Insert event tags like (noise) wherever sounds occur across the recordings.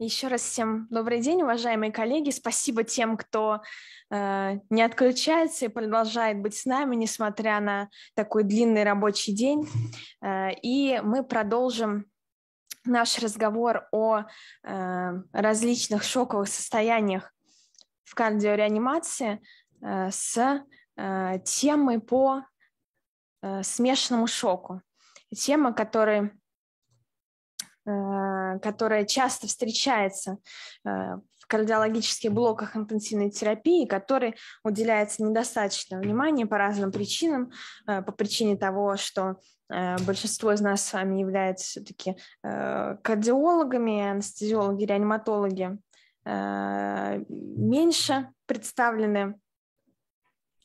Еще раз всем добрый день, уважаемые коллеги. Спасибо тем, кто э, не отключается и продолжает быть с нами, несмотря на такой длинный рабочий день. Э, и мы продолжим наш разговор о э, различных шоковых состояниях в кардиореанимации э, с э, темой по э, смешанному шоку. Тема, которой которая часто встречается э, в кардиологических блоках интенсивной терапии, которой уделяется недостаточно внимания по разным причинам, э, по причине того, что большинство из нас с вами являются все-таки кардиологами, анестезиологи, реаниматологи меньше представлены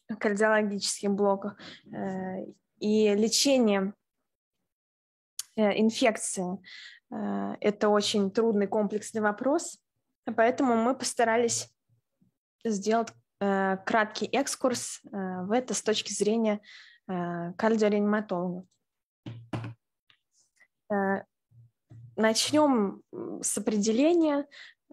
в кардиологических блоках. И лечение инфекции Э, это очень трудный комплексный вопрос, поэтому мы постарались сделать э, краткий экскурс э, в это с точки зрения кардиореаниматолога. Начнем с определения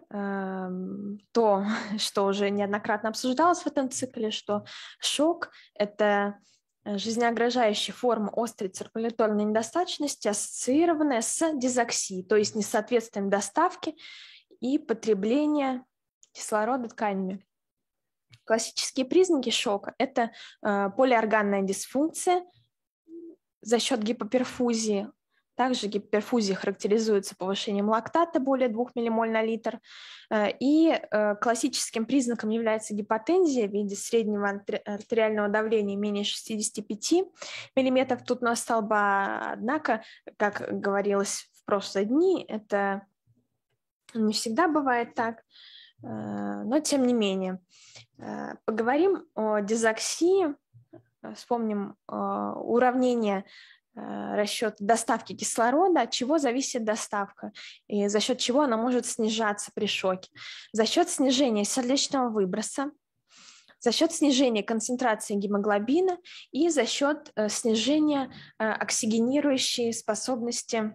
то, (laughs) что уже неоднократно обсуждалось в этом цикле, что шок – это Э, жизнеугрожающая форма острой циркуляторной недостаточности, ассоциированная с дизоксией, то есть несоответствием доставки и потребления кислорода тканями. Классические признаки шока – это э, полиорганная дисфункция за счет гипоперфузии, также гиперфузия характеризуется повышением лактата более 2 ммоль на литр. Э, и э, классическим признаком является гипотензия в виде среднего артериального давления менее 65 мм тутного столба. Однако, как говорилось в прошлые дни, это не всегда бывает так, э, но тем не менее. Поговорим о дизоксии, вспомним уравнение расчет доставки кислорода, от чего зависит доставка и за счет чего она может снижаться при шоке. За счет снижения сердечного выброса, за счет снижения концентрации гемоглобина и за счет э, снижения э, оксигенирующей способности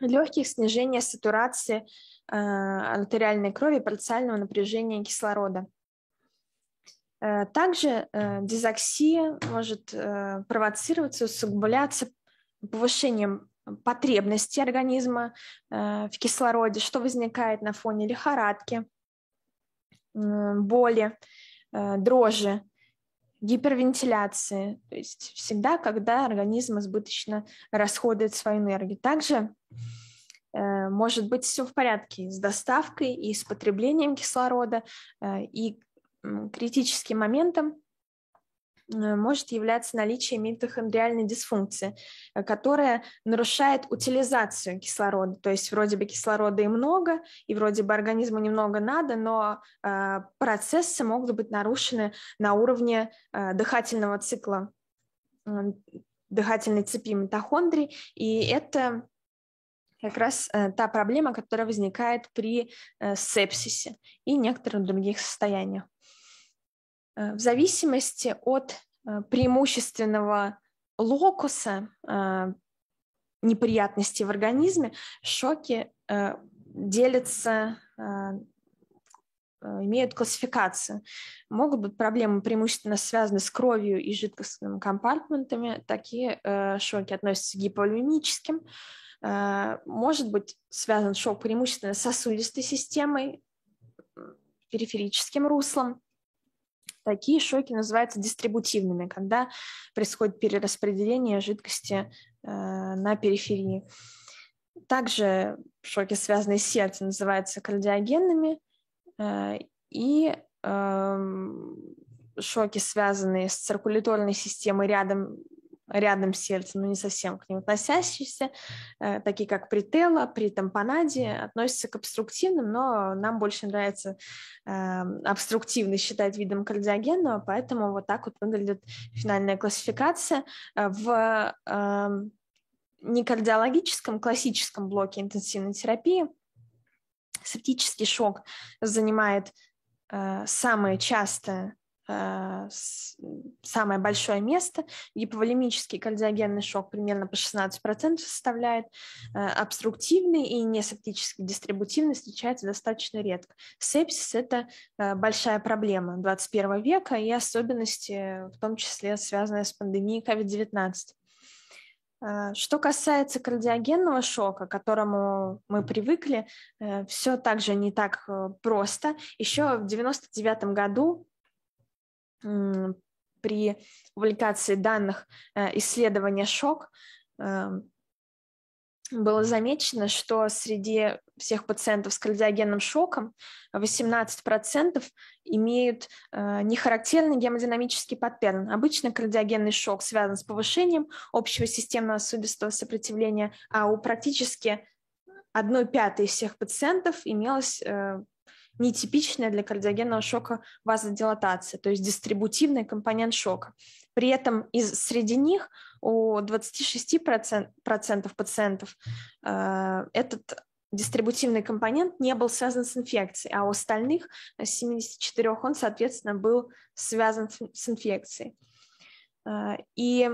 легких, снижения сатурации артериальной крови, парциального напряжения кислорода. Э, также э, дизоксия может э, провоцироваться, усугубляться повышением потребности организма в кислороде, что возникает на фоне лихорадки, боли, дрожи, гипервентиляции, то есть всегда, когда организм избыточно расходует свою энергию. Также может быть все в порядке с доставкой и с потреблением кислорода, и критическим моментом э, может являться наличие митохондриальной дисфункции, э, которая нарушает утилизацию кислорода. То есть вроде бы кислорода и много, и вроде бы организму немного надо, но э, процессы могут быть нарушены на уровне дыхательного цикла, дыхательной цепи митохондрий, и это как раз та проблема, которая возникает при сепсисе и некоторых других состояниях. Э, в зависимости от э, преимущественного локуса э, неприятностей в организме, шоки делятся имеют классификацию. Могут быть проблемы преимущественно связаны с кровью и жидкостными компартментами. Такие шоки относятся к гиповолемическим. Может быть связан шок преимущественно с сосудистой системой, периферическим руслом. Такие шоки называются дистрибутивными, когда происходит перераспределение жидкости э, на периферии. Также шоки, связанные с сердцем, называются кардиогенными, э, и э, шоки, связанные с циркуляторной системой рядом рядом сердца, но не совсем к ним относящиеся, э, такие как прителла, при тампонаде, относятся к обструктивным, но нам больше нравится э, обструктивный считать видом кардиогенного, поэтому вот так вот выглядит финальная классификация. Э, в эм, некардиологическом, классическом блоке интенсивной терапии септический шок занимает самое частое э, самое большое место. Гиповолемический кардиогенный шок примерно по 16% составляет. Э, обструктивный и несептический дистрибутивный встречается достаточно редко. Сепсис – это э, большая проблема 21 века и особенности, в том числе связанные с пандемией COVID-19. Э, что касается кардиогенного шока, к которому мы привыкли, э, все также не так э, просто. Еще в 1999 году при публикации данных исследования шок эм, было замечено, что среди всех пациентов с кардиогенным шоком 18% имеют э, нехарактерный гемодинамический паттерн. Обычно кардиогенный шок связан с повышением общего системного сосудистого сопротивления, а у практически одной пятой всех пациентов имелась э, нетипичная для кардиогенного шока вазодилатация, то есть дистрибутивный компонент шока. При этом из, среди них у 26% пациентов э, этот дистрибутивный компонент не был связан с инфекцией, а у остальных 74 он, соответственно, был связан с инфекцией. Э, и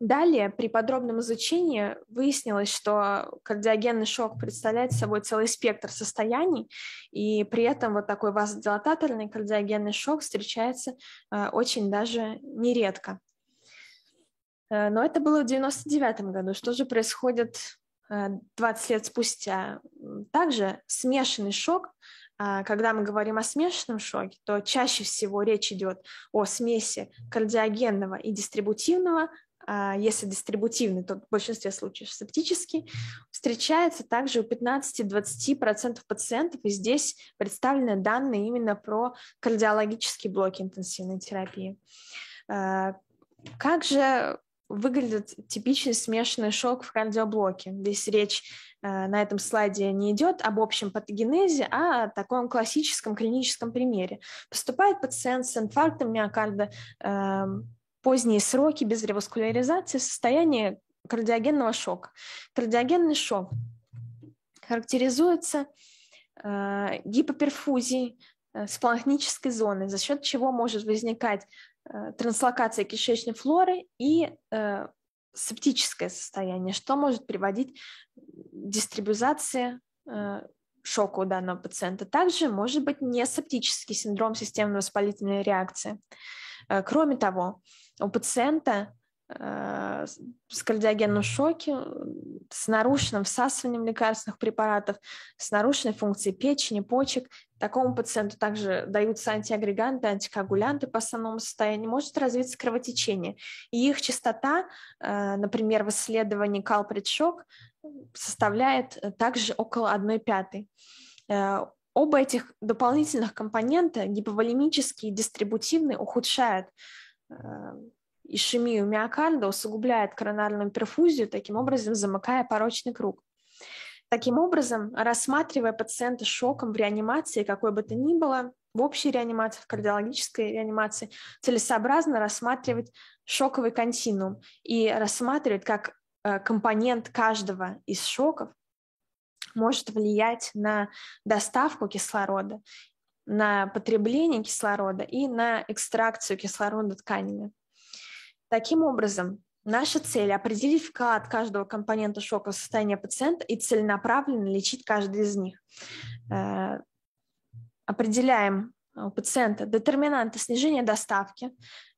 Далее, при подробном изучении выяснилось, что кардиогенный шок представляет собой целый спектр состояний, и при этом вот такой вазодилататорный кардиогенный шок встречается э, очень даже нередко. Э, но это было в 1999 году. Что же происходит 20 э, лет спустя? Также смешанный шок а, когда мы говорим о смешанном шоке, то чаще всего речь идет о смеси кардиогенного и дистрибутивного, если дистрибутивный, то в большинстве случаев септический, встречается также у 15-20% пациентов, и здесь представлены данные именно про кардиологические блоки интенсивной терапии. А, как же выглядит типичный смешанный шок в кардиоблоке? Здесь речь а, на этом слайде не идет об общем патогенезе, а о таком классическом клиническом примере. Поступает пациент с инфарктом миокарда, поздние сроки без реваскуляризации, состояние кардиогенного шока. Кардиогенный шок характеризуется э, гипоперфузией э, спланхнической зоны, за счет чего может возникать э, транслокация кишечной флоры и э, септическое состояние, что может приводить к дистрибузации э, шока у данного пациента. Также может быть несептический синдром системно-воспалительной реакции. Э, кроме того, у пациента э, с кардиогенным шоке, с нарушенным всасыванием лекарственных препаратов, с нарушенной функцией печени, почек. Такому пациенту также даются антиагреганты, антикоагулянты по основному состоянию. Может развиться кровотечение. И их частота, э, например, в исследовании Calprit-шок составляет также около 1 пятой. Э, оба этих дополнительных компонента, гиповолемический и дистрибутивный, ухудшают Э, ишемию миокарда, усугубляет коронарную перфузию, таким образом замыкая порочный круг. Таким образом, рассматривая пациента с шоком в реанимации, какой бы то ни было, в общей реанимации, в кардиологической реанимации, целесообразно рассматривать шоковый континуум и рассматривать, как э, компонент каждого из шоков может влиять на доставку кислорода на потребление кислорода и на экстракцию кислорода тканями. Таким образом, наша цель – определить вклад каждого компонента шока в состояние пациента и целенаправленно лечить каждый из них. Э, определяем у пациента детерминанты снижения доставки,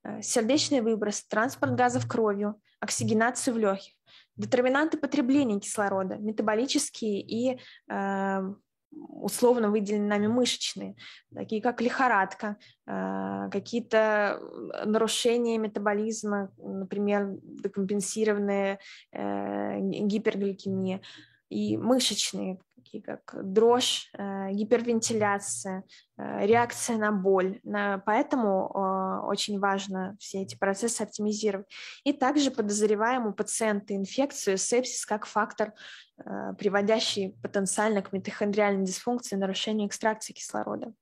э, сердечный выброс, транспорт газов кровью, оксигенацию в легких, детерминанты потребления кислорода, метаболические и э, условно выделены нами мышечные, такие как лихорадка, а, какие-то нарушения метаболизма, например, декомпенсированная э, гипергликемия, и мышечные, такие как дрожь, э, гипервентиляция, э, реакция на боль. Поэтому очень важно все эти процессы оптимизировать. И также подозреваем у пациента инфекцию, сепсис как фактор, э, приводящий потенциально к митохондриальной дисфункции, нарушению экстракции кислорода.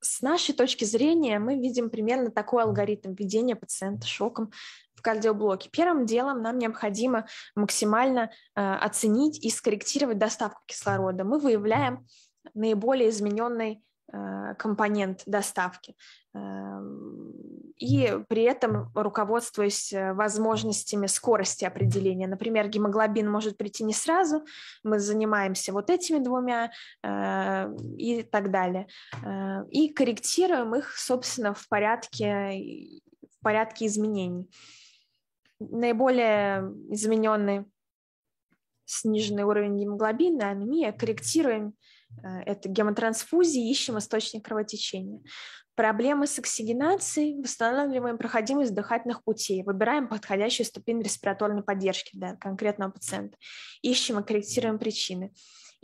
С нашей точки зрения мы видим примерно такой алгоритм ведения пациента шоком кардиоблоке. Первым делом нам необходимо максимально э, оценить и скорректировать доставку кислорода. Мы выявляем наиболее измененный Э, компонент доставки. Эм, и при этом руководствуясь э, возможностями скорости определения. Например, гемоглобин может прийти не сразу, мы занимаемся вот этими двумя э, и так далее. И корректируем их, собственно, в порядке, в порядке изменений. Наиболее измененный сниженный уровень гемоглобина, анемия, корректируем Э, это гемотрансфузии, ищем источник кровотечения. Проблемы с оксигенацией, восстанавливаем проходимость дыхательных путей, выбираем подходящую ступень респираторной поддержки для конкретного пациента, ищем и корректируем причины.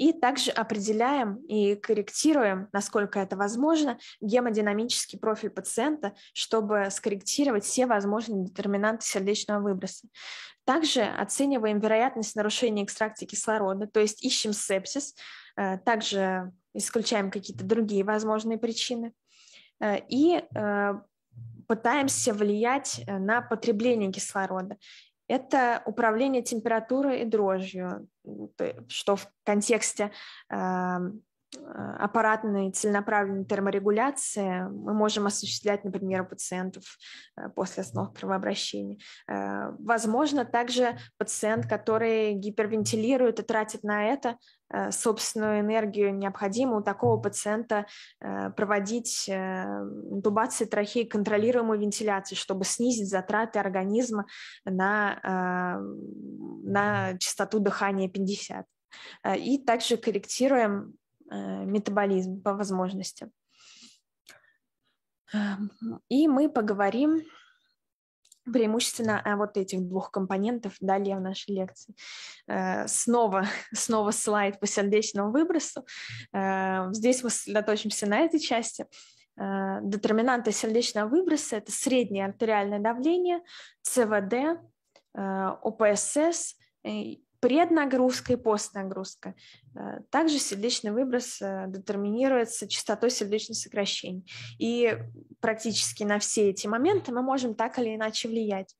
И также определяем и корректируем, насколько это возможно, гемодинамический профиль пациента, чтобы скорректировать все возможные детерминанты сердечного выброса. Также оцениваем вероятность нарушения экстракции кислорода, то есть ищем сепсис, Э, также исключаем какие-то другие возможные причины э, и э, пытаемся влиять на потребление кислорода. Это управление температурой и дрожью, что в контексте Э, аппаратной целенаправленной терморегуляции мы можем осуществлять, например, у пациентов э, после основного кровообращения. Э, возможно, также пациент, который гипервентилирует и тратит на это собственную энергию, необходимо у такого пациента проводить интубации трахеи контролируемой вентиляции, чтобы снизить затраты организма на, на частоту дыхания 50. И также корректируем Э, метаболизм по возможности. Эм, и мы поговорим преимущественно о вот этих двух компонентах далее в нашей лекции. Э, снова, (laughs) снова слайд по сердечному выбросу. Э, здесь мы сосредоточимся на этой части. Детерминанты сердечного выброса – это среднее артериальное давление, ЦВД, ОПСС преднагрузка и постнагрузка. Э, также сердечный выброс э, детерминируется частотой сердечных сокращений. И практически на все эти моменты мы можем так или иначе влиять.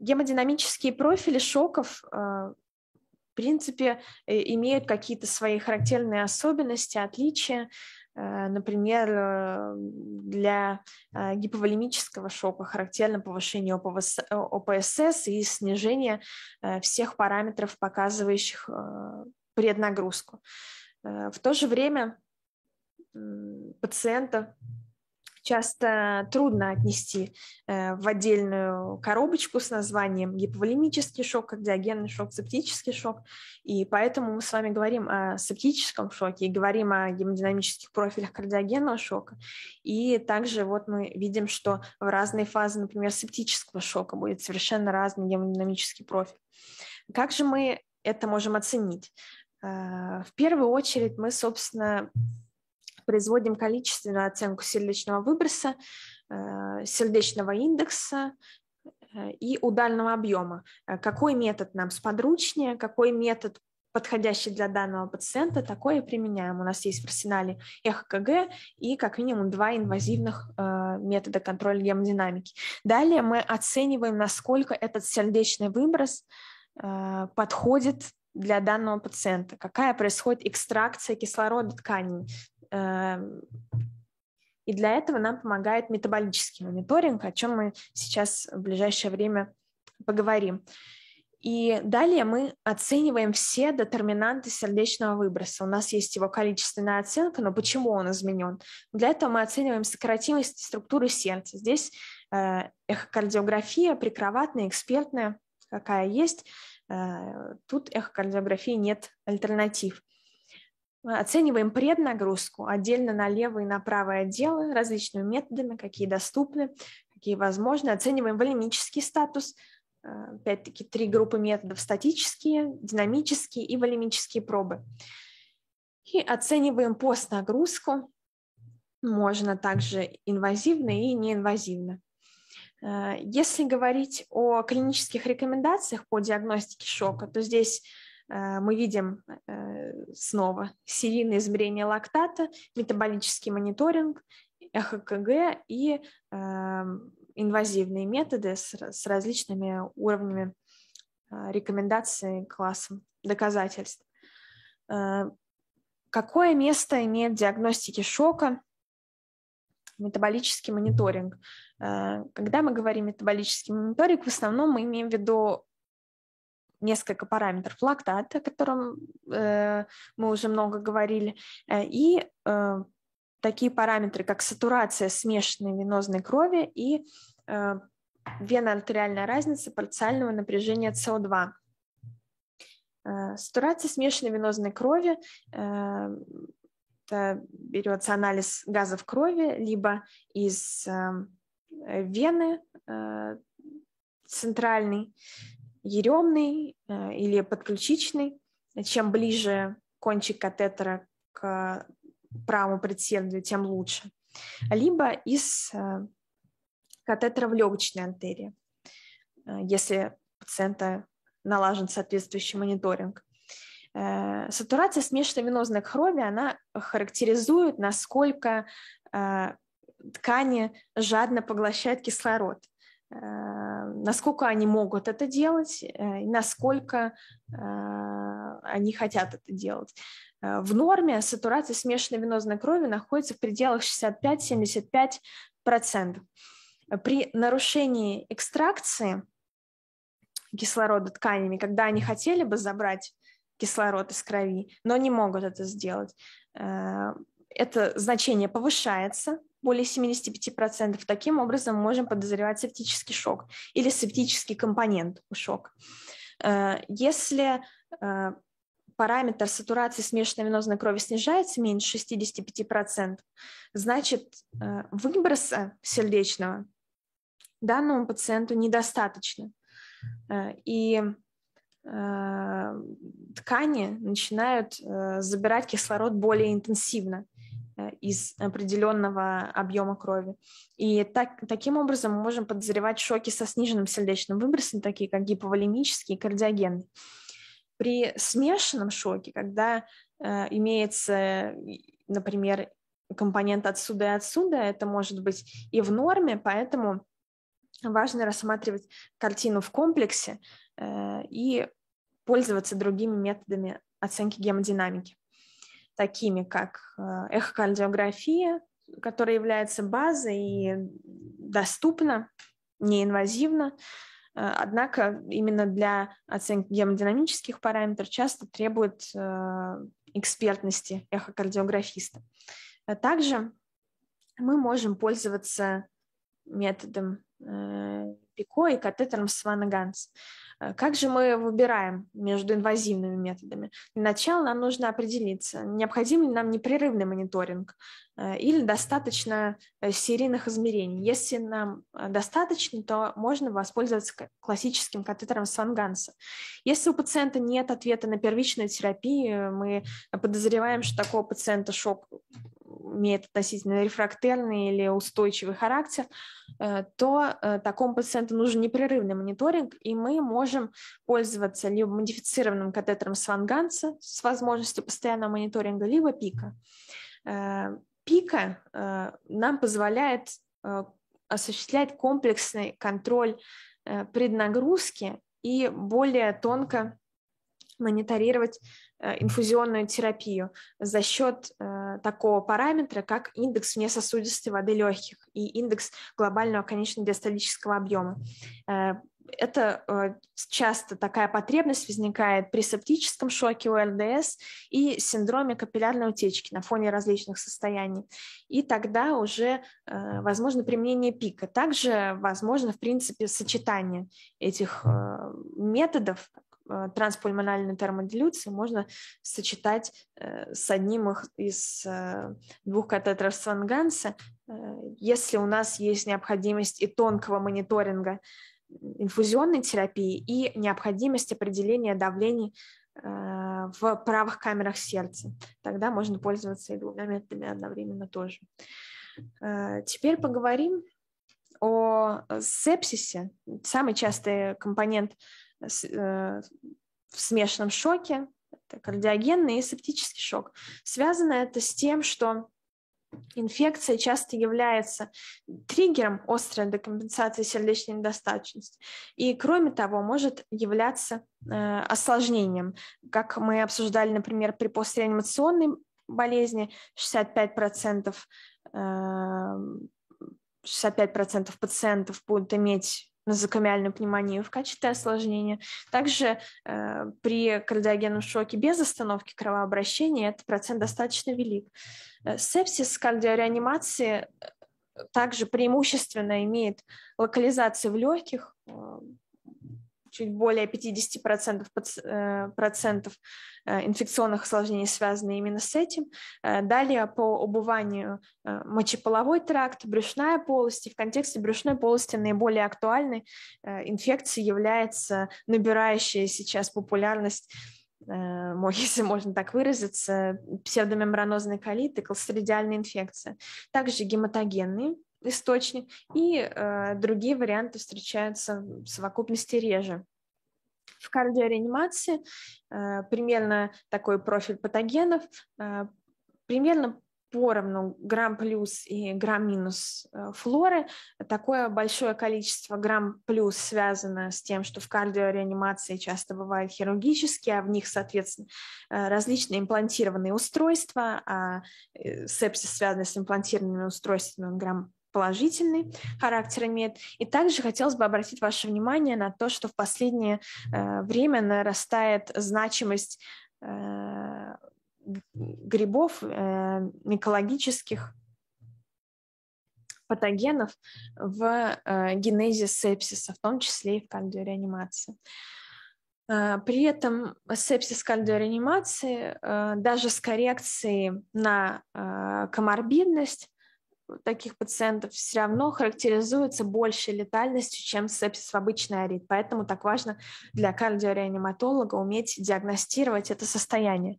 Гемодинамические профили шоков э, в принципе, имеют какие-то свои характерные особенности, отличия. Э, например, э, для э, гиповолемического шока характерно повышение ОПСС и снижение всех параметров, показывающих преднагрузку. В то же время пациента часто трудно отнести э, в отдельную коробочку с названием гиповолемический шок, кардиогенный шок, септический шок. И поэтому мы с вами говорим о септическом шоке и говорим о гемодинамических профилях кардиогенного шока. И также вот мы видим, что в разные фазы, например, септического шока будет совершенно разный гемодинамический профиль. Как же мы это можем оценить? Э, в первую очередь мы, собственно, производим количественную оценку сердечного выброса, э, сердечного индекса э, и удального объема. Э, какой метод нам сподручнее, какой метод подходящий для данного пациента, такое применяем. У нас есть в арсенале ЭХКГ и как минимум два инвазивных э, метода контроля гемодинамики. Далее мы оцениваем, насколько этот сердечный выброс э, подходит для данного пациента, какая происходит экстракция кислорода тканей, и для этого нам помогает метаболический мониторинг, о чем мы сейчас в ближайшее время поговорим. И далее мы оцениваем все детерминанты сердечного выброса. У нас есть его количественная оценка, но почему он изменен? Для этого мы оцениваем сократимость структуры сердца. Здесь э, эхокардиография прикроватная, экспертная, какая есть. Э, тут эхокардиографии нет альтернатив. Оцениваем преднагрузку отдельно на левые и на правые отделы различными методами, какие доступны, какие возможны. Оцениваем волемический статус, э, опять-таки три группы методов, статические, динамические и волемические пробы. И оцениваем постнагрузку, можно также инвазивно и неинвазивно. Э, если говорить о клинических рекомендациях по диагностике шока, то здесь мы видим э, снова серийное измерение лактата, метаболический мониторинг, ЭХКГ и эм, инвазивные методы с, различными уровнями э, рекомендаций, классом доказательств. какое место имеет в диагностике шока метаболический мониторинг? Когда мы говорим метаболический мониторинг, в основном мы имеем в виду несколько параметров лактата, о котором э, мы уже много говорили, э, и э, такие параметры, как сатурация смешанной венозной крови и э, веноартериальная разница парциального напряжения СО2. Э, сатурация смешанной венозной крови э, берется анализ газов крови либо из э, вены э, центральной, еремный э, или подключичный. Чем ближе кончик катетера к правому предсердию, тем лучше. Либо из э, катетера в легочной артерии, э, если пациента налажен соответствующий мониторинг. Сатурация смешанной венозной крови, она характеризует, насколько ткани жадно поглощают кислород. Э, насколько они могут это делать, э, насколько э, они хотят это делать. В норме сатурация смешанной венозной крови находится в пределах 65-75%. При нарушении экстракции кислорода тканями, когда они хотели бы забрать кислород из крови, но не могут это сделать, это значение повышается, более 75%. Таким образом, можем подозревать септический шок или септический компонент у шока. Э, если э, параметр сатурации смешанной венозной крови снижается меньше 65%, значит, э, выброса сердечного данному пациенту недостаточно. И ткани начинают забирать кислород более интенсивно. Э, из определенного объема крови. И так, таким образом мы можем подозревать шоки со сниженным сердечным выбросом, такие как гиповолемический и кардиогенный. При смешанном шоке, когда э, имеется, например, компонент отсюда и отсюда, это может быть и в норме, поэтому важно рассматривать картину в комплексе э, и пользоваться другими методами оценки гемодинамики такими как э, эхокардиография, которая является базой и доступна, неинвазивно, э, Однако именно для оценки гемодинамических параметров часто требует э, экспертности эхокардиографиста. Также мы можем пользоваться методом ПИКО и катетером Свана-Ганс. Э, как же мы выбираем между инвазивными методами? Для начала нам нужно определиться, необходим ли нам непрерывный мониторинг э, или достаточно э, серийных измерений. Если нам достаточно, то можно воспользоваться классическим катетером Сванганса. Если у пациента нет ответа на первичную терапию, мы подозреваем, что такого пациента шок имеет относительно рефрактерный или устойчивый характер, э, то э, такому пациенту нужен непрерывный мониторинг, и мы можем пользоваться либо модифицированным катетером Сванганца с возможностью постоянного мониторинга, либо пика. Э, пика нам позволяет осуществлять комплексный контроль преднагрузки и более тонко мониторировать инфузионную терапию за счет э, такого параметра, как индекс внесосудистой воды легких и индекс глобального конечно-диастолического объема. Э, это часто такая потребность возникает при септическом шоке у РДС и синдроме капиллярной утечки на фоне различных состояний. И тогда уже возможно применение пика. Также возможно, в принципе, сочетание этих методов, Э, транспульмональной термодилюции можно сочетать э, с одним из э, двух катетеров Сванганса, если у нас есть необходимость и тонкого мониторинга инфузионной терапии и необходимость определения давлений в правых камерах сердца. Тогда можно пользоваться и двумя методами одновременно тоже. Теперь поговорим о сепсисе. Самый частый компонент Э, в смешанном шоке, это кардиогенный и септический шок. Связано это с тем, что инфекция часто является триггером острой декомпенсации сердечной недостаточности. И, кроме того, может являться э, осложнением, как мы обсуждали, например, при постреанимационной болезни, 65%, 65% пациентов будут иметь нозокомиальную пневмонию в качестве осложнения. Также э, при кардиогенном шоке без остановки кровообращения этот процент достаточно велик. Э, сепсис с кардиореанимацией э, также преимущественно имеет локализацию в легких, э, чуть более 50% э, процентов э, инфекционных осложнений связаны именно с этим. Э, далее по убыванию мочеполовой тракт, брюшная полость. И в контексте брюшной полости наиболее актуальной инфекцией является набирающая сейчас популярность (laughs) если можно так выразиться, псевдомембранозный колит и кластридиальная инфекция. Также гематогенные источник, и э, другие варианты встречаются в совокупности реже. В кардиореанимации э, примерно такой профиль патогенов, э, примерно поровну грамм плюс и грамм минус э, флоры. Такое большое количество грамм плюс связано с тем, что в кардиореанимации часто бывают хирургические, а в них, соответственно, э, различные имплантированные устройства, а э, сепсис, связанный с имплантированными устройствами, грамм положительный характер имеет. И также хотелось бы обратить ваше внимание на то, что в последнее э, время нарастает значимость э, грибов э, микологических патогенов в генезе сепсиса, в том числе и в кардиореанимации. При этом сепсис кардиореанимации даже с коррекцией на коморбидность таких пациентов все равно характеризуется большей летальностью, чем сепсис в обычный арит. Поэтому так важно для кардиореаниматолога уметь диагностировать это состояние.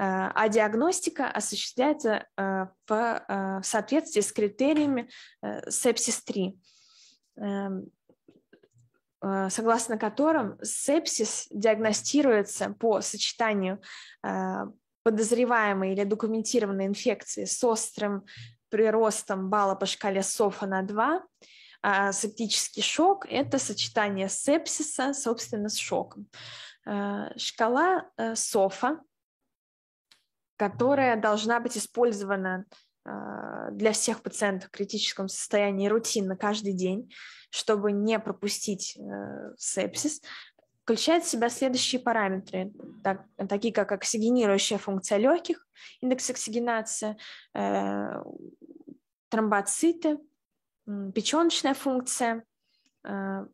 Э, а диагностика осуществляется э, э, в соответствии с критериями сепсис-3 эм, согласно которым сепсис диагностируется по сочетанию подозреваемой или документированной инфекции с острым приростом балла по шкале СОФа на 2, а септический шок – это сочетание сепсиса, собственно, с шоком. А, шкала э, СОФа, которая должна быть использована а, для всех пациентов в критическом состоянии рутинно каждый день, чтобы не пропустить э, сепсис, включает в себя следующие параметры, так, такие как оксигенирующая функция легких, индекс оксигенации, э, тромбоциты, печеночная функция, э,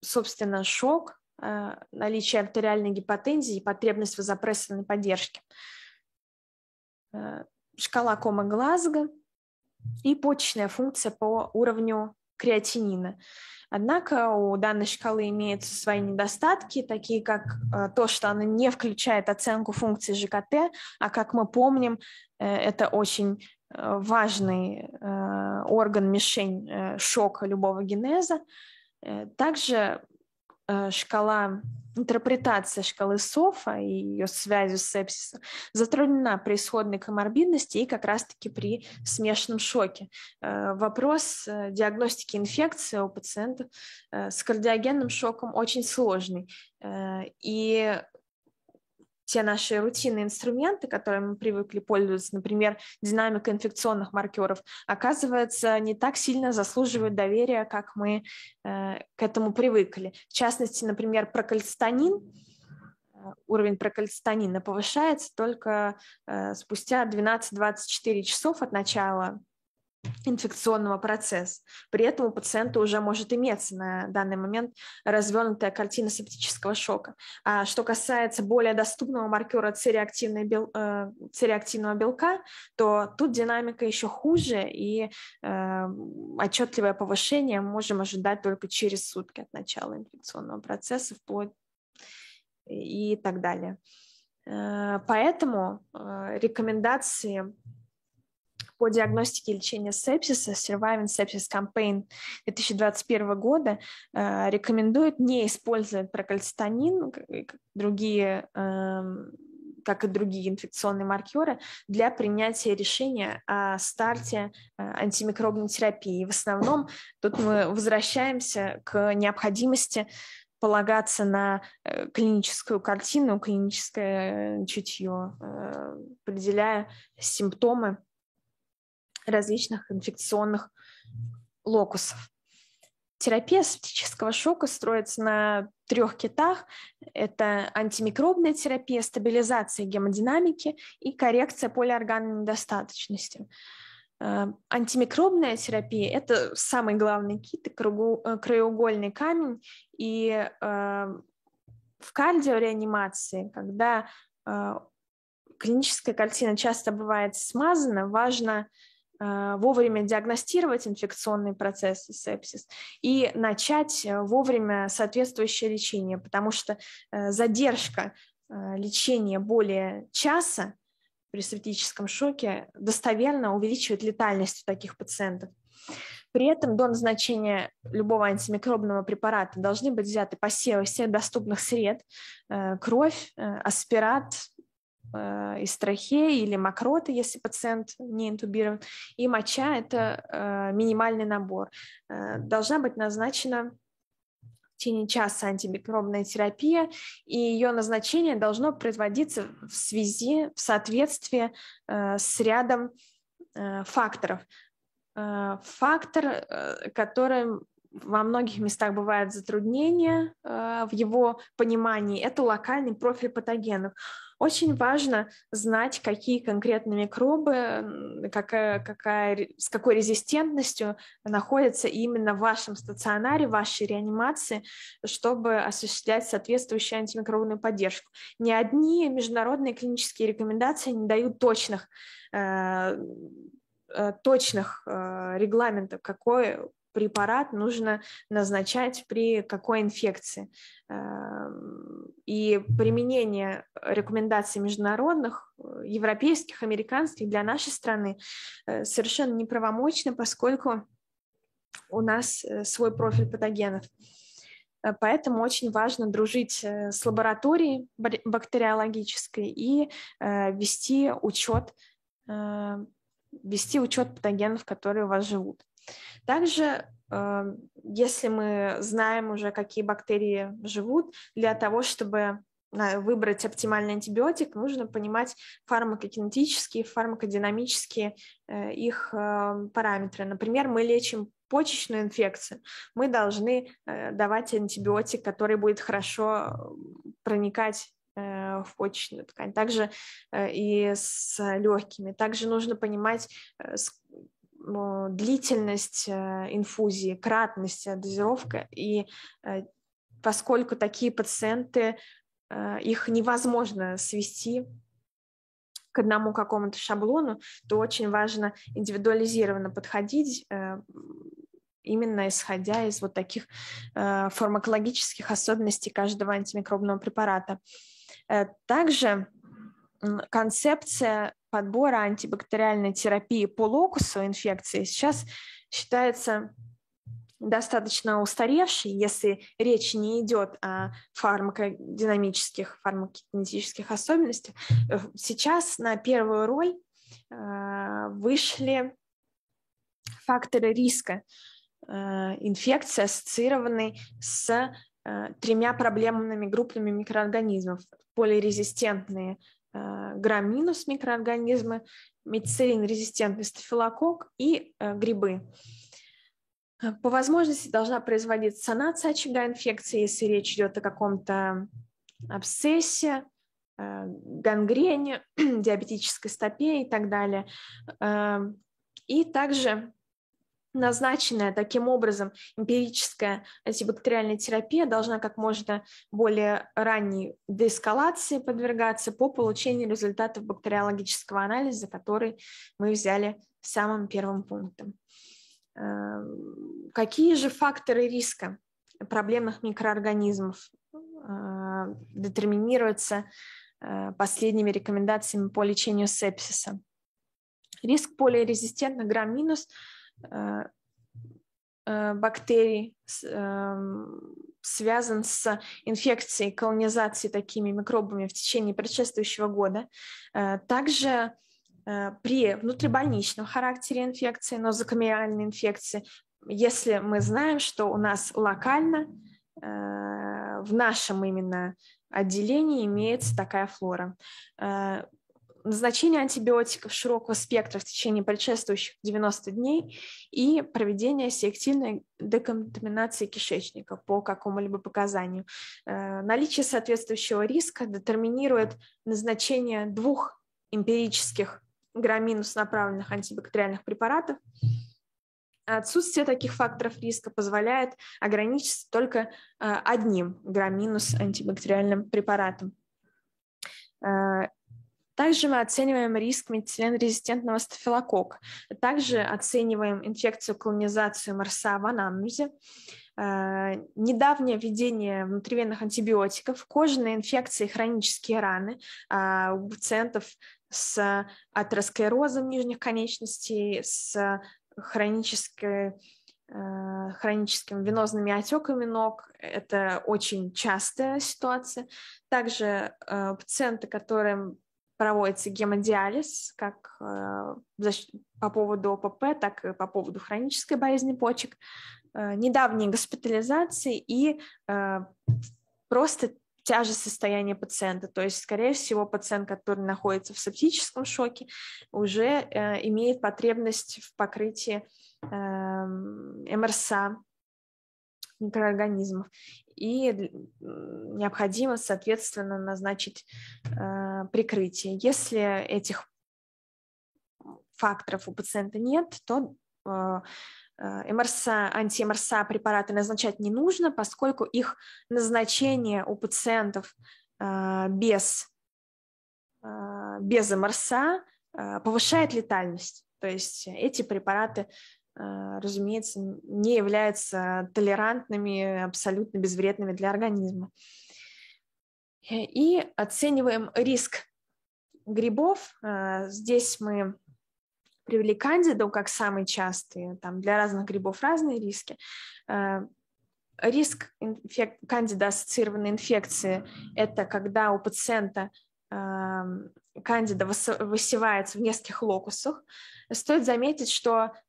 собственно, шок, э, наличие артериальной гипотензии и потребность в вазопрессорной поддержке, э, шкала кома Глазго и почечная функция по уровню креатинина. Однако у данной шкалы имеются свои недостатки, такие как э, то, что она не включает оценку функции ЖКТ, а как мы помним, э, это очень э, важный орган-мишень шока любого генеза. Также шкала, интерпретация шкалы СОФа и ее связью с сепсисом затруднена при исходной коморбидности и как раз-таки при смешанном шоке. Э, вопрос э, диагностики инфекции у пациента с кардиогенным шоком очень сложный. И те наши рутинные инструменты, которыми мы привыкли пользоваться, например, динамика инфекционных маркеров, оказывается, не так сильно заслуживают доверия, как мы э, к этому привыкли. В частности, например, прокальцитонин, э, уровень прокальцитонина повышается только э, спустя 12-24 часов от начала инфекционного процесса. При этом у пациента уже может иметься на данный момент развернутая картина септического шока. А что касается более доступного маркера бел, э, цереактивного белка, то тут динамика еще хуже, и э, отчетливое повышение можем ожидать только через сутки от начала инфекционного процесса, вплоть и так далее. Э, поэтому э, рекомендации по диагностике и лечению сепсиса Surviving Sepsis Campaign 2021 года э, рекомендует не использовать прокальцитонин, как другие э, как и другие инфекционные маркеры, для принятия решения о старте э, антимикробной терапии. В основном тут мы возвращаемся к необходимости полагаться на э, клиническую картину, клиническое чутье, э, определяя симптомы различных инфекционных локусов. Терапия септического шока строится на трех китах. Это антимикробная терапия, стабилизация гемодинамики и коррекция полиорганной недостаточности. Э, антимикробная терапия – это самый главный кит и э, краеугольный камень. И э, в кардиореанимации, когда клиническая картина часто бывает смазана, важно вовремя диагностировать инфекционный процесс сепсис и начать вовремя соответствующее лечение, потому что задержка лечения более часа при септическом шоке достоверно увеличивает летальность у таких пациентов. При этом до назначения любого антимикробного препарата должны быть взяты посевы всех доступных сред, э, кровь, э, аспират э, из трахеи или мокроты, если пациент не интубирован, и моча – это минимальный набор. Должна быть назначена в течение часа антимикробная терапия, и ее назначение должно производиться в связи, в соответствии э, с рядом э, факторов. Э, фактор, э, который во многих местах бывает затруднение э, в его понимании, это локальный профиль патогенов. Очень важно знать, какие конкретные микробы, какая, какая, с какой резистентностью находятся именно в вашем стационаре, в вашей реанимации, чтобы осуществлять соответствующую антимикробную поддержку. Ни одни международные клинические рекомендации не дают точных э, э, точных регламентов, какой препарат нужно назначать при какой инфекции. Эм, и применение рекомендаций международных, э, европейских, американских для нашей страны э, совершенно неправомочно, поскольку у нас э, свой профиль патогенов. Поэтому очень важно дружить с лабораторией бактериологической и вести учет, вести учет патогенов, которые у вас живут. Также, эм, если мы знаем уже, какие бактерии живут, для того, чтобы выбрать оптимальный антибиотик, нужно понимать фармакокинетические, фармакодинамические э, их параметры. Например, мы лечим почечную инфекцию, мы должны э, давать антибиотик, который будет хорошо проникать э, в почечную ткань. Также и с легкими. Также нужно понимать, длительность э, инфузии, кратность, э, дозировка. И э, поскольку такие пациенты, их невозможно свести к одному какому-то шаблону, то очень важно индивидуализированно подходить именно исходя из вот таких фармакологических особенностей каждого антимикробного препарата. Также концепция подбора антибактериальной терапии по локусу инфекции сейчас считается достаточно устаревшей, если речь не идет о фармакодинамических, фармакокинетических особенностях. Э, сейчас на первую роль э, вышли факторы риска э, инфекции, ассоциированные с тремя проблемными группами микроорганизмов. Полирезистентные Э, грамм-минус микроорганизмы, метицилин-резистентный стафилококк и э, грибы. Э, по возможности должна производиться санация очага инфекции, если речь идет о каком-то абсцессе, гангрене, (clears throat) диабетической стопе и так далее. И также назначенная таким образом эмпирическая антибактериальная терапия должна как можно более ранней деэскалации подвергаться по получению результатов бактериологического анализа, который мы взяли самым первым пунктом. Эм, какие же факторы риска проблемных микроорганизмов э, детерминируются э, последними рекомендациями по лечению сепсиса? Риск полиорезистентных грамм-минус – бактерий эм, связан с инфекцией, колонизацией такими микробами в течение предшествующего года. Э, также при внутрибольничном характере инфекции, нозокомиальной инфекции, если мы знаем, что у нас локально в нашем именно отделении имеется такая флора назначение антибиотиков широкого спектра в течение предшествующих 90 дней и проведение селективной деконтаминации кишечника по какому-либо показанию. Э, наличие соответствующего риска детерминирует назначение двух эмпирических грамминус направленных антибактериальных препаратов. Отсутствие таких факторов риска позволяет ограничиться только э, одним грамминус антибактериальным препаратом. Также мы оцениваем риск метиленрезистентного стафилококка. Также оцениваем инфекцию колонизацию МРСА в анамнезе. Э, недавнее введение внутривенных антибиотиков, кожные инфекции, хронические раны а, у пациентов с атеросклерозом нижних конечностей, с хронической э, хроническими венозными отеками ног. Это очень частая ситуация. Также э, пациенты, которым проводится гемодиализ как э, по поводу ОПП, так и по поводу хронической болезни почек, э, недавние госпитализации и э, просто тяжесть состояния пациента. То есть, скорее всего, пациент, который находится в септическом шоке, уже имеет потребность в покрытии эм, МРСА микроорганизмов и необходимо, соответственно, назначить э, прикрытие. Если этих факторов у пациента нет, то э, э МРСА, антиМРСА препараты назначать не нужно, поскольку их назначение у пациентов без, без МРСА э, повышает летальность. То есть эти препараты разумеется, не являются толерантными, абсолютно безвредными для организма. И оцениваем риск грибов. Э, здесь мы привели кандиду как самый частый, там для разных грибов разные риски. Э, риск инфек... кандидо-ассоциированной инфекции – это когда у пациента кандида высевается в нескольких локусах. Стоит заметить, что Э,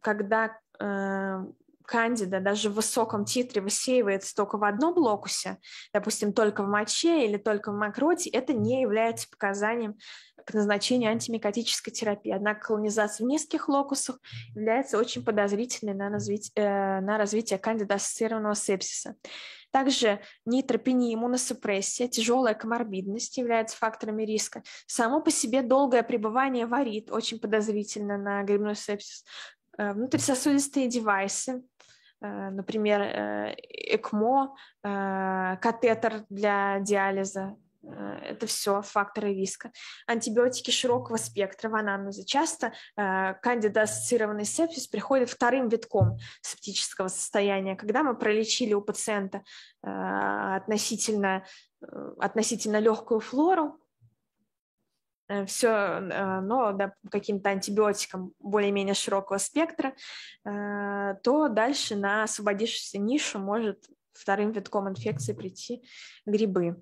когда э, кандида даже в высоком титре высеивается только в одном локусе, допустим, только в моче или только в мокроте, это не является показанием к назначению антимикотической терапии. Однако колонизация в низких локусах является очень подозрительной на развитие, э, на развитие кандидо-ассоциированного сепсиса. Также нейтропения, иммуносупрессия, тяжелая коморбидность являются факторами риска. Само по себе долгое пребывание варит очень подозрительно на грибной сепсис. Э, внутрисосудистые девайсы, э, например, э, ЭКМО, катетер для диализа, это все факторы риска. Антибиотики широкого спектра в анамнезе. Часто э, кандидоассоциированный сепсис приходит вторым витком септического состояния, когда мы пролечили у пациента э, относительно, э, относительно легкую флору, э, все, но да, каким-то антибиотиком более-менее широкого спектра, то дальше на освободившуюся нишу может вторым витком инфекции прийти грибы.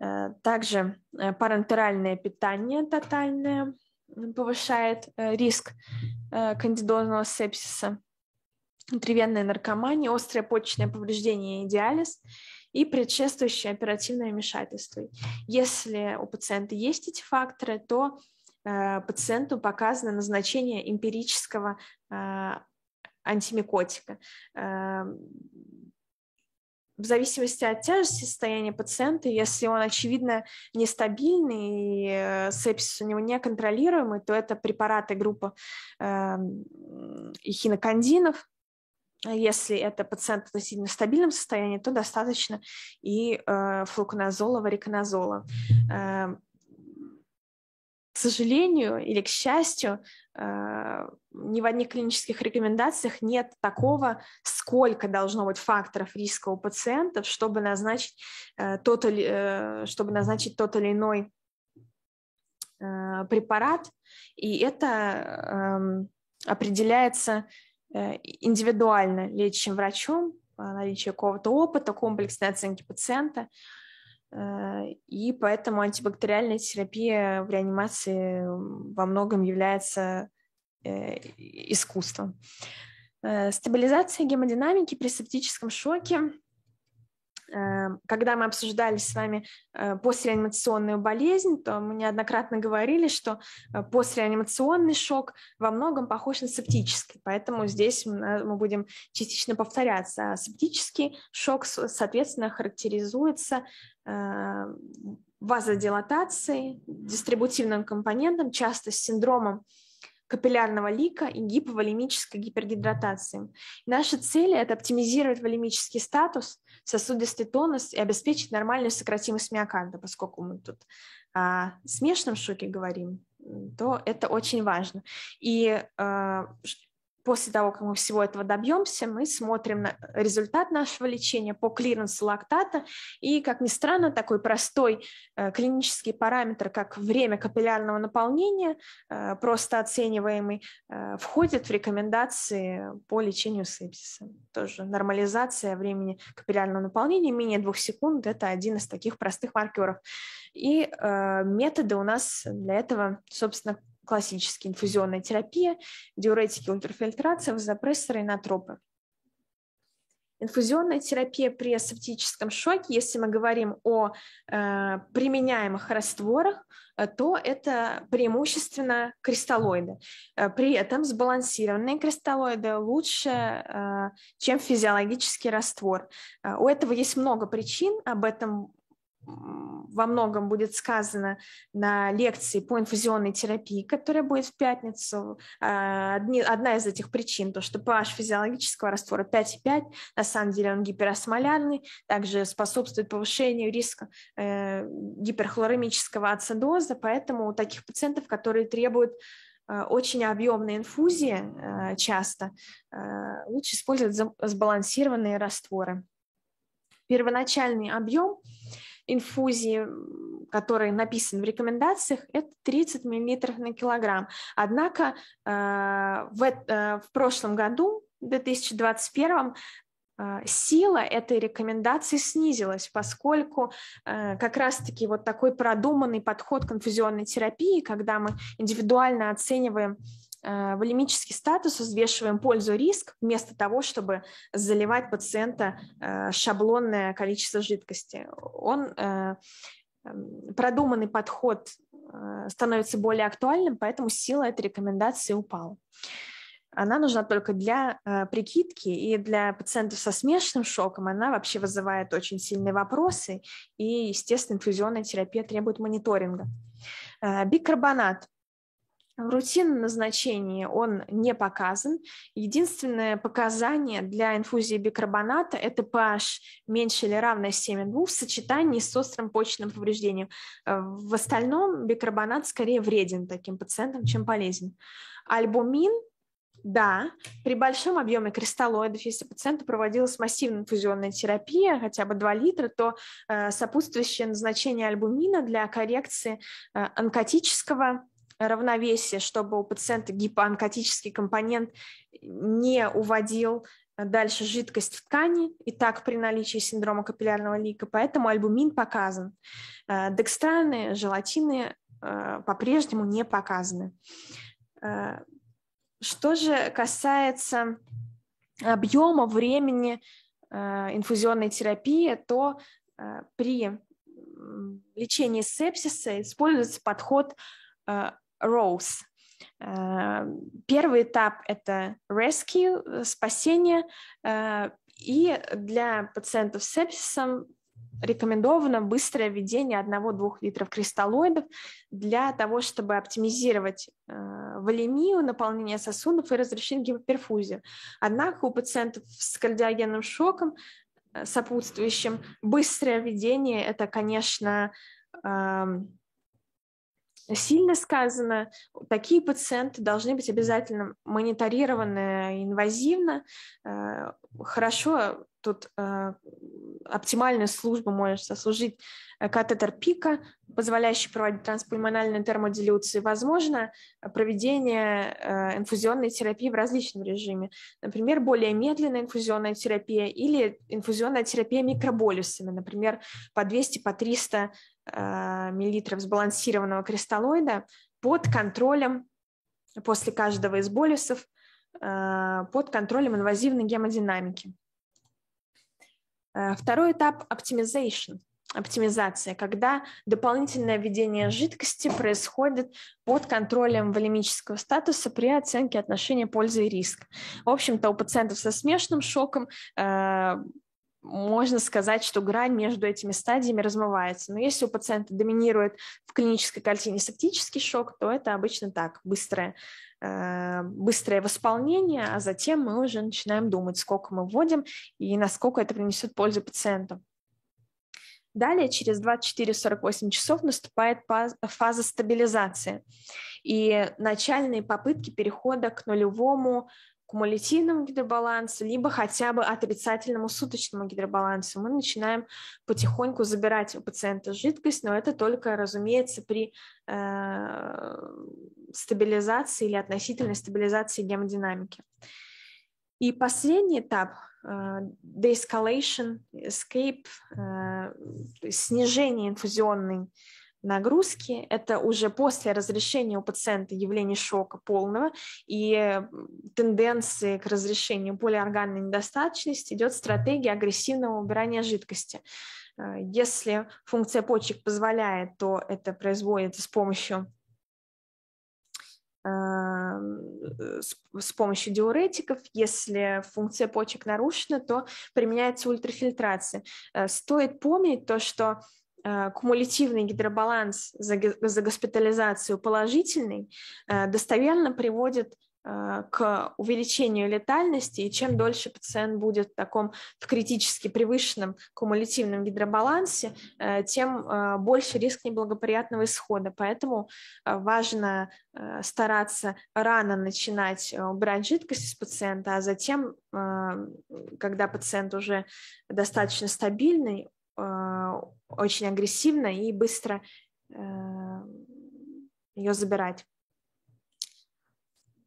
Э, также э, парентеральное питание тотальное повышает э, риск кандидозного сепсиса, внутривенная наркомания, острое почечное повреждение и диализ и предшествующее оперативное вмешательство. Если у пациента есть эти факторы, то пациенту показано назначение эмпирического антимикотика в зависимости от тяжести состояния пациента, если он, очевидно, нестабильный, и э, сепсис у него неконтролируемый, то это препараты группы э, хинокандинов. Если это пациент в относительно стабильном состоянии, то достаточно и э, флуконазола, вариконазола. Э, сожалению или к счастью, э, ни в одних клинических рекомендациях нет такого, сколько должно быть факторов риска у пациентов, чтобы назначить э, тот или, э, чтобы назначить тот или иной препарат. И это эм, определяется индивидуально лечащим врачом, наличие какого-то опыта, комплексной оценки пациента – Э, и поэтому антибактериальная терапия в реанимации во многом является э, искусством. Стабилизация гемодинамики при септическом шоке когда мы обсуждали с вами э, постреанимационную болезнь, то мы неоднократно говорили, что э, постреанимационный шок во многом похож на септический, поэтому здесь мы будем частично повторяться. А септический шок, соответственно, характеризуется э, вазодилатацией, дистрибутивным компонентом, часто с синдромом капиллярного лика и гиповолемической гипергидратации. Наша цель – это оптимизировать волемический статус, сосудистый тонус и обеспечить нормальную сократимость миокарда, поскольку мы тут о смешанном шоке говорим, то это очень важно. И э, после того, как мы всего этого добьемся, мы смотрим на результат нашего лечения по клиренсу лактата. И, как ни странно, такой простой э, клинический параметр, как время капиллярного наполнения, э, просто оцениваемый, э, входит в рекомендации по лечению сепсиса. Тоже нормализация времени капиллярного наполнения менее двух секунд – это один из таких простых маркеров. И методы у нас для этого, собственно, классическая инфузионная терапия, диуретики, ультрафильтрация, вазопрессоры и натропы. Инфузионная терапия при асептическом шоке, если мы говорим о э, применяемых растворах, э, то это преимущественно кристаллоиды. Э, при этом сбалансированные кристаллоиды лучше, э, чем физиологический раствор. У этого есть много причин, об этом во многом будет сказано на лекции по инфузионной терапии, которая будет в пятницу. А, одна из этих причин, то, что pH физиологического раствора 5,5, на самом деле он гиперосмолярный, также способствует повышению риска э, гиперхлоремического ацидоза, поэтому у таких пациентов, которые требуют э, очень объемные инфузии э, часто, лучше использовать сбалансированные растворы. Первоначальный объем инфузии, который написан в рекомендациях, это 30 мл на килограмм. Однако э, в, э, в прошлом году, в 2021, э, сила этой рекомендации снизилась, поскольку как раз-таки вот такой продуманный подход к конфузионной терапии, когда мы индивидуально оцениваем Э, волемический статус, взвешиваем пользу-риск, вместо того, чтобы заливать пациента э, шаблонное количество жидкости. Он э, эм, продуманный подход становится более актуальным, поэтому сила этой рекомендации упала. Она нужна только для прикидки, и для пациентов со смешанным шоком она вообще вызывает очень сильные вопросы, и, естественно, инфузионная терапия требует мониторинга. Бикарбонат в рутинном назначении он не показан. Единственное показание для инфузии бикарбоната – это pH меньше или равное 7,2 в сочетании с острым почечным повреждением. Э, в остальном бикарбонат скорее вреден таким пациентам, чем полезен. Альбумин да, при большом объеме кристаллоидов, если пациенту проводилась массивная инфузионная терапия, хотя бы 2 литра, то э, сопутствующее назначение альбумина для коррекции э, онкотического равновесие, чтобы у пациента гипоонкотический компонент не уводил дальше жидкость в ткани, и так при наличии синдрома капиллярного лика, поэтому альбумин показан. Э, декстраны, желатины э, по-прежнему не показаны. Э, что же касается объема времени инфузионной терапии, то при лечении сепсиса используется подход Rose. Э, первый этап – это rescue, э, спасение, э, и для пациентов с сепсисом рекомендовано быстрое введение 1-2 литров кристаллоидов для того, чтобы оптимизировать волемию, наполнение сосудов и разрешить гипоперфузию. Однако у пациентов с кардиогенным шоком сопутствующим быстрое введение – это, конечно, эм, сильно сказано. Такие пациенты должны быть обязательно мониторированы инвазивно. Э, хорошо тут э, оптимальную службу может сослужить э, катетер пика, позволяющий проводить транспульмональную термодилюцию. Возможно, проведение инфузионной терапии в различном режиме. Например, более медленная инфузионная терапия или инфузионная терапия микроболюсами, например, по 200, по 300 Э, миллилитров сбалансированного кристаллоида под контролем после каждого из болюсов под контролем инвазивной гемодинамики. Второй этап – optimization – оптимизация, когда дополнительное введение жидкости происходит под контролем волемического статуса при оценке отношения пользы и риска. В общем-то, у пациентов со смешанным шоком э, можно сказать, что грань между этими стадиями размывается. Но если у пациента доминирует в клинической картине септический шок, то это обычно так, быстрое, э, быстрое восполнение, а затем мы уже начинаем думать, сколько мы вводим и насколько это принесет пользу пациенту. Далее, через 24-48 часов наступает фаза стабилизации. И начальные попытки перехода к нулевому кумулятивному гидробалансу, либо хотя бы отрицательному суточному гидробалансу. Мы начинаем потихоньку забирать у пациента жидкость, но это только, разумеется, при э, стабилизации или относительной стабилизации гемодинамики. И последний этап Э, de-escalation, escape, э, снижение инфузионной нагрузки, это уже после разрешения у пациента явления шока полного и тенденции к разрешению полиорганной недостаточности идет стратегия агрессивного убирания жидкости. Э, если функция почек позволяет, то это производится с помощью Э, с помощью диуретиков. Если функция почек нарушена, то применяется ультрафильтрация. Э, стоит помнить то, что кумулятивный гидробаланс за, за госпитализацию положительный достоверно приводит Э, к увеличению летальности, и чем дольше пациент будет в таком в критически превышенном кумулятивном гидробалансе, э, тем э, больше риск неблагоприятного исхода. Поэтому важно стараться рано начинать брать жидкость из пациента, а затем, когда пациент уже достаточно стабильный, очень агрессивно и быстро ее забирать.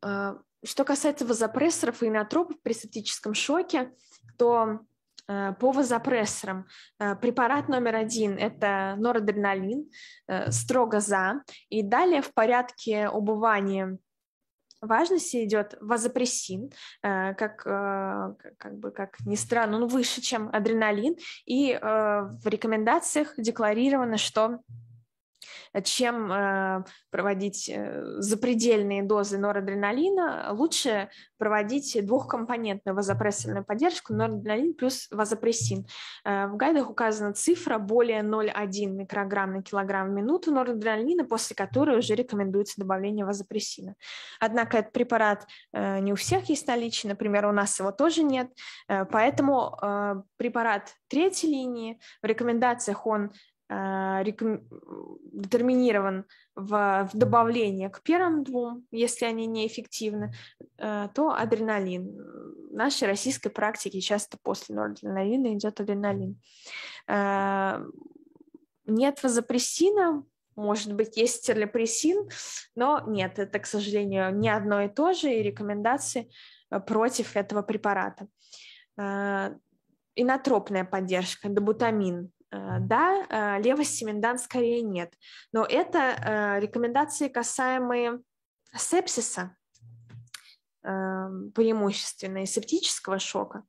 А, что касается вазопрессоров и инотропов при септическом шоке, то э, по вазопрессорам э, препарат номер один – это норадреналин, э, строго за. И далее в порядке убывания важности идет вазопрессин, как, как бы, как ни странно, он выше, чем адреналин. И в рекомендациях декларировано, что чем э, проводить э, запредельные дозы норадреналина, лучше проводить двухкомпонентную вазопрессорную поддержку норадреналин плюс вазопрессин. Э, в гайдах указана цифра более 0,1 микрограмм на килограмм в минуту норадреналина, после которой уже рекомендуется добавление вазопрессина. Однако этот препарат не у всех есть наличие, например, у нас его тоже нет, поэтому препарат третьей линии, в рекомендациях он Э, детерминирован в, в добавление к первым двум, если они неэффективны, э, то адреналин. В нашей российской практике часто после норадреналина идет адреналин. Э, нет вазопрессина, может быть, есть стерлипрессин, но нет, это, к сожалению, не одно и то же, и рекомендации против этого препарата. Инотропная поддержка, добутамин, да, э, левосеминдан скорее нет. Но это э, рекомендации, касаемые сепсиса, преимущественно и септического шока.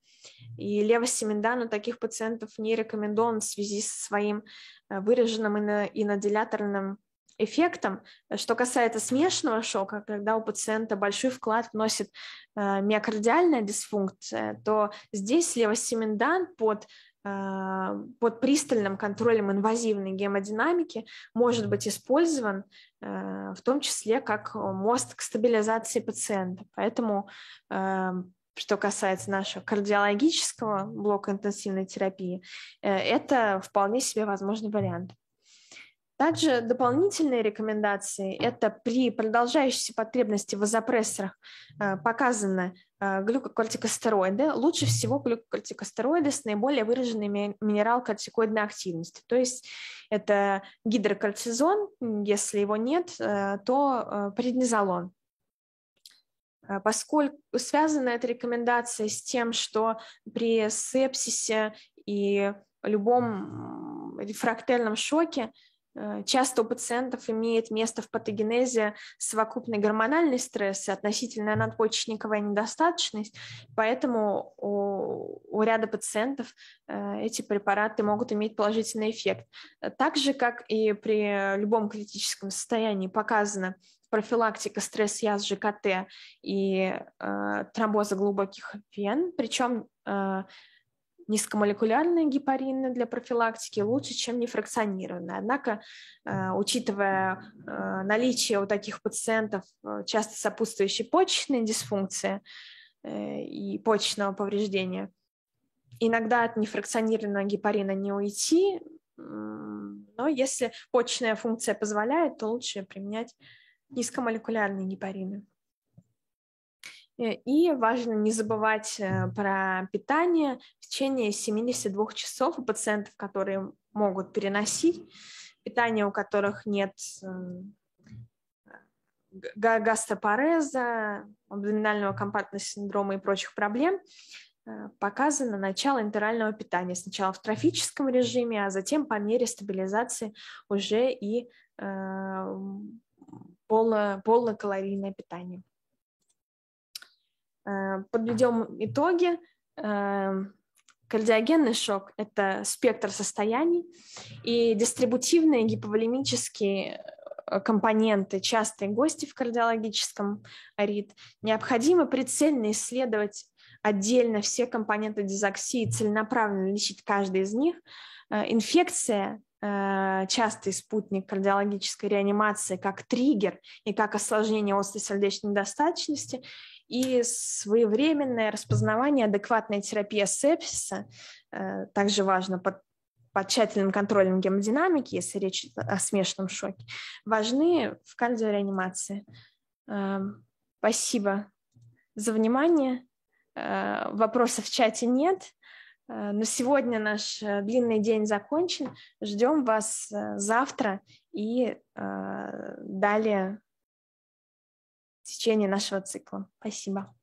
И левосеминдан у таких пациентов не рекомендован в связи со своим выраженным инодиляторным эффектом. Что касается смешанного шока, когда у пациента большой вклад вносит миокардиальная дисфункция, то здесь левосеминдан под под пристальным контролем инвазивной гемодинамики может быть использован а, в том числе как мост к стабилизации пациента. Поэтому а, что касается нашего кардиологического блока интенсивной терапии, э, это вполне себе возможный вариант. Также дополнительные рекомендации – это при продолжающейся потребности в вазопрессорах показано Э, глюкокортикостероиды. Лучше всего глюкокортикостероиды с наиболее выраженной минерал-кортикоидной активностью. То есть это гидрокортизон, если его нет, э, то э, преднизолон. Поскольку связана эта рекомендация с тем, что при сепсисе и любом рефрактерном шоке Э, часто у пациентов имеет место в патогенезе совокупный гормональный стресс и относительная надпочечниковая недостаточность, поэтому у, у ряда пациентов э, эти препараты могут иметь положительный эффект. Так же, как и при любом критическом состоянии показано профилактика стресс-яз ЖКТ и э, тромбоза глубоких вен, причем э, низкомолекулярные гепарины для профилактики лучше, чем нефракционированные. Однако, э, учитывая э, наличие у таких пациентов э, часто сопутствующей почечной дисфункции и почечного повреждения, иногда от нефракционированного гепарина не уйти, но если почечная функция позволяет, то лучше применять низкомолекулярные гепарины. Э, и важно не забывать э, про питание в течение 72 часов у пациентов, которые могут переносить, питание у которых нет эм, гастропареза, абдоминального компактного синдрома и прочих проблем, э, показано начало интервального питания. Сначала в трофическом режиме, а затем по мере стабилизации уже и полно, полнокалорийное питание. Э, подведем итоги. Э, кардиогенный шок – это спектр состояний, и дистрибутивные гиповолемические э, компоненты, частые гости в кардиологическом арит. Необходимо прицельно исследовать отдельно все компоненты дизоксии, целенаправленно лечить каждый из них. Инфекция частый спутник кардиологической реанимации как триггер и как осложнение острой сердечной недостаточности и своевременное распознавание, адекватная терапия сепсиса, э, также важно под, под тщательным контролем гемодинамики, если речь о смешанном шоке, важны в кардиореанимации. Эм, спасибо за внимание. Э, вопросов в чате нет. Э, на сегодня наш длинный день закончен. Ждем вас завтра и далее течение нашего цикла. Спасибо.